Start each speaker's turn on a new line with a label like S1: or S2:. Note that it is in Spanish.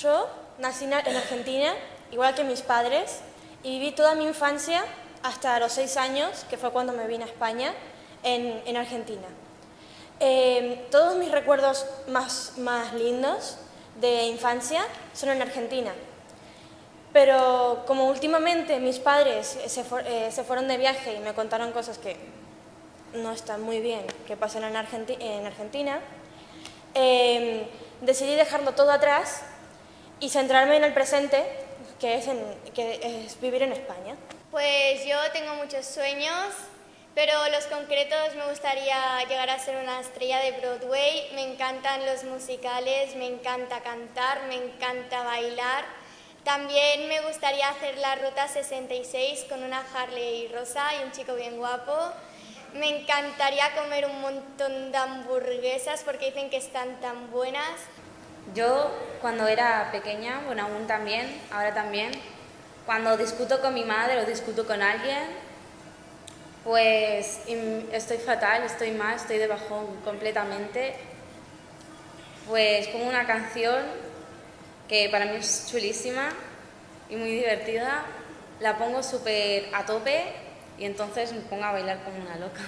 S1: Yo nací en Argentina, igual que mis padres, y viví toda mi infancia hasta los seis años, que fue cuando me vine a España, en, Argentina. Em, todos mis recuerdos más, más lindos de infancia son en Argentina. Pero como últimamente mis padres se, eh, se, fueron de viaje y me contaron cosas que no están muy bien que pasan en, en Argentina, em, decidí dejarlo todo atrás y centrarme en el presente, que es, que es vivir en España.
S2: Pues yo tengo muchos sueños, pero los concretos me gustaría llegar a ser una estrella de Broadway. Me encantan los musicales, me encanta cantar, me encanta bailar. También me gustaría hacer la Ruta 66 con una Harley rosa y un chico bien guapo. Me encantaría comer un montón de hamburguesas porque dicen que están tan buenas.
S3: Yo cuando era pequeña, bueno aún también, ahora también, cuando discuto con mi madre o discuto con alguien, pues estoy fatal, estoy mal, estoy de bajón completamente. Pues pongo una canción que para mí es chulísima y muy divertida, la pongo súper a tope y entonces me pongo a bailar como una loca.